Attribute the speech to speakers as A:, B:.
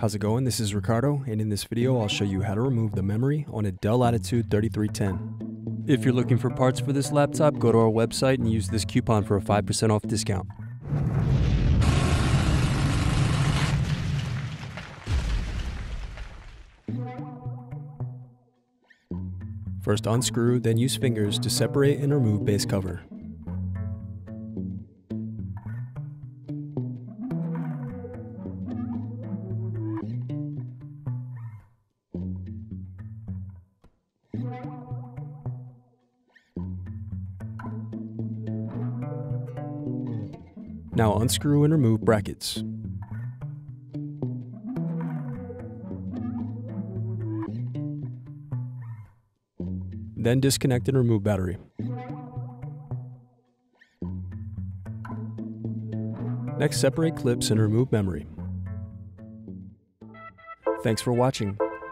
A: How's it going? This is Ricardo, and in this video I'll show you how to remove the memory on a Dell Latitude 3310. If you're looking for parts for this laptop, go to our website and use this coupon for a 5% off discount. First unscrew, then use fingers to separate and remove base cover. Now unscrew and remove brackets. Then disconnect and remove battery. Next, separate clips and remove memory. Thanks for watching.